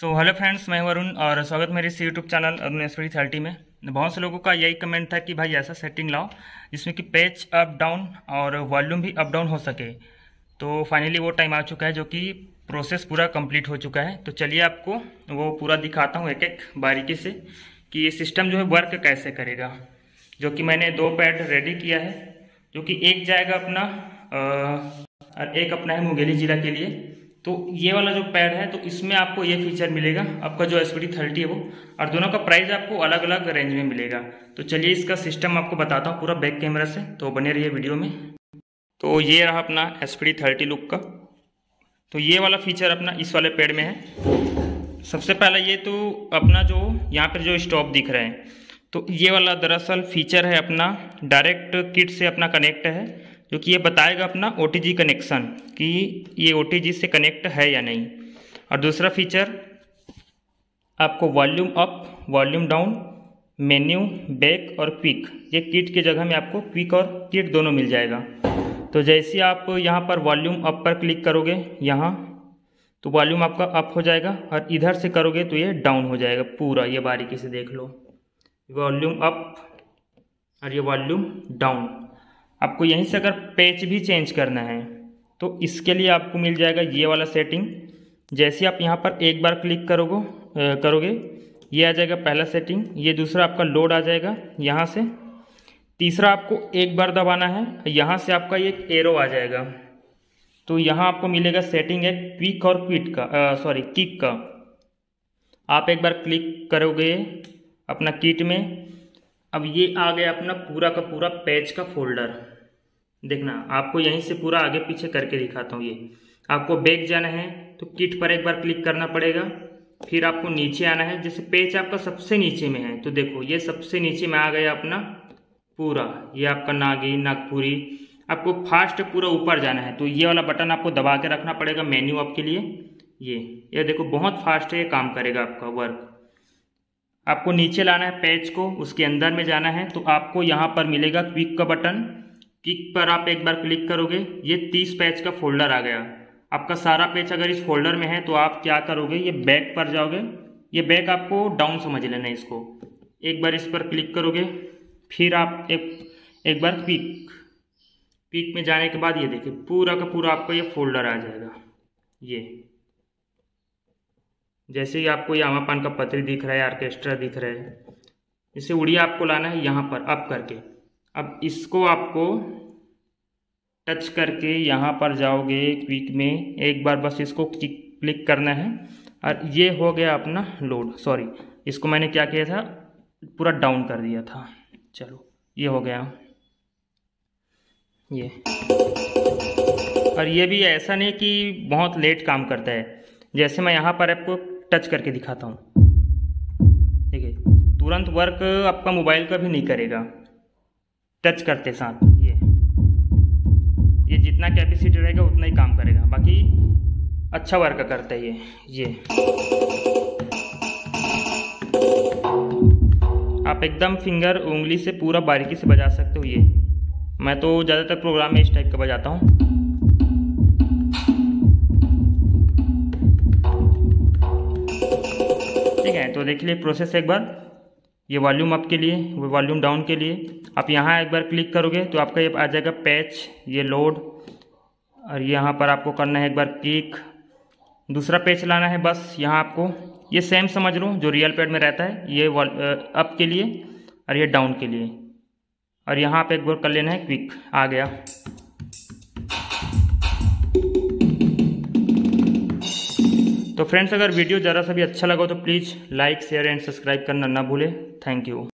So hello friends मैं वरुण और स्वागत मेरे इस YouTube channel Arun S thirty में। बहुत से लोगों का यही कमेंट था कि भाई ऐसा सेटिंग लाओ, जिसमें कि पेज अप डाउन और वॉल्यूम भी अप डाउन हो सके। तो फाइनली वो टाइम आ चुका है जो कि प्रोसेस पूरा कंप्लीट हो चुका है। तो चलिए आपको वो पूरा दिखाता हूँ एक एक बारीकी से कि ये सिस्टम जो है वर्क कैसे करेगा। जो कि मैंने दो पैड रेडी किया है, जो कि एक जाएगा अपना और एक अपना है मुंगेली जिला के लिए। तो ये वाला जो पैड है तो इसमें आपको ये फीचर मिलेगा। आपका जो एसपीडी थर्टी है वो। और दोनों का प्राइस आपको अलग अलग रेंज में मिलेगा। तो चलिए इसका सिस्टम आपको बताता हूँ पूरा बैक कैमरा से। तो बने रहिए वीडियो में। तो ये रहा अपना एसपीडी थर्टी लुक का। तो ये वाला फीचर अपना इस वाले पैड में है। सबसे पहला ये तो अपना जो, यहाँ पर जो स्टॉप दिख रहे हैं। तो ये वाला दरअसल फीचर है अपना। डायरेक्ट किट से अपना कनेक्ट है। जो कि ये बताएगा अपना ओटीजी कनेक्शन कि ये ओटीजी से कनेक्ट है या नहीं। और दूसरा फीचर आपको volume up volume down menu back और क्विक ये किट के जगह में आपको क्विक और किट दोनों मिल जाएगा। तो जैसे आप यहाँ पर वॉल्यूम अप पर क्लिक करोगे, यहाँ तो वॉल्यूम आपका अप हो जाएगा और इधर से करोगे तो ये डाउन हो जाएगा पूरा। ये बारीकी से देख लो। वॉल्यूम अप और ये वॉल्यूम डाउन आपको यहीं से अगर पेच भी चेंज करना है तो इसके लिए आपको मिल जाएगा ये वाला सेटिंग जैसे आप यहाँ पर एक बार क्लिक करोगे करोगे, ये आ जाएगा पहला सेटिंग ये दूसरा आपका लोड आ जाएगा यहाँ से। तीसरा आपको एक बार दबाना है, यहाँ से आपका एक एरो आ जाएगा। तो यहाँ आपको मिलेगा सेटिंग है क्विक और क्विट का सॉरी किक का। आप एक बार क्लिक करोगे अपना किट में अब ये आ गया अपना पूरा का पूरा पैच का फोल्डर। देखना, आपको यहीं से पूरा आगे पीछे करके दिखाता हूँ ये। आपको बैक जाना है तो किट पर एक बार क्लिक करना पड़ेगा। फिर आपको नीचे आना है, जैसे पेज आपका सबसे नीचे में है। तो देखो, ये सबसे नीचे में आ गया अपना पूरा। ये आपका नागी नागपुरी। आपको फास्ट पूरा ऊपर जाना है तो ये वाला बटन आपको दबा के रखना पड़ेगा मेन्यू आपके लिए। ये ये देखो, बहुत फास्ट है, ये काम करेगा आपका वर्क। आपको नीचे लाना है पेज को, उसके अंदर में जाना है तो आपको यहाँ पर मिलेगा क्विक का बटन। क्विक पर आप एक बार क्लिक करोगे, ये तीस पेज का फोल्डर आ गया। आपका सारा पेज अगर इस फोल्डर में है तो आप क्या करोगे, ये बैक पर जाओगे। ये बैक आपको डाउन समझ लेना है इसको। एक बार इस पर क्लिक करोगे, फिर आप एक एक बार क्विक। क्विक में जाने के बाद ये देखिए, पूरा का पूरा आपका ये फोल्डर आ जाएगा। ये। जैसे ही आपको यहाँ पान का पत्री दिख रहा है, आर्केस्ट्रा दिख रहा है, इसे उड़िया आपको लाना है यहाँ पर अप करके। अब इसको आपको टच करके यहाँ पर जाओगे क्विक में, एक बार बस इसको क्लिक करना है। और ये हो गया अपना लोड सॉरी इसको मैंने क्या किया था? पूरा डाउन कर दिया था। चलो, ये हो गया। ये। और ये भी ऐसा नहीं कि बहुत लेट काम करता है। जैसे मैं यहाँ पर आपको टच करके दिखाता हूँ। देखिए तुरंत वर्क आपका मोबाइल का भी नहीं करेगा। टच करते साथ, ये। ये जितना कैपेसिटी रहेगा, उतना ही काम करेगा। बाकी अच्छा वर्क करता है ये ये। आप एकदम फिंगर उंगली से पूरा बारीकी से बजा सकते हो ये। मैं तो ज़्यादातर प्रोग्राम में इस टाइप का बजाता हूँ। हैं तो देख लीजिए प्रोसेस एक बार, ये वॉल्यूम अप के लिए, वो वॉल्यूम डाउन के लिए। आप यहाँ एक बार क्लिक करोगे तो आपका ये आ जाएगा पैच ये लोड और यहाँ पर आपको करना है एक बार क्लिक दूसरा पेज लाना है बस, यहाँ आपको, ये सेम समझ लो जो रियल पैड में रहता है, ये अप के लिए और ये डाउन के लिए। और यहाँ पे एक बार कर लेना है क्विक आ गया। तो फ्रेंड्स, अगर वीडियो ज़रा सा भी अच्छा लगा तो please like, share and subscribe करना ना भूलें। Thank you.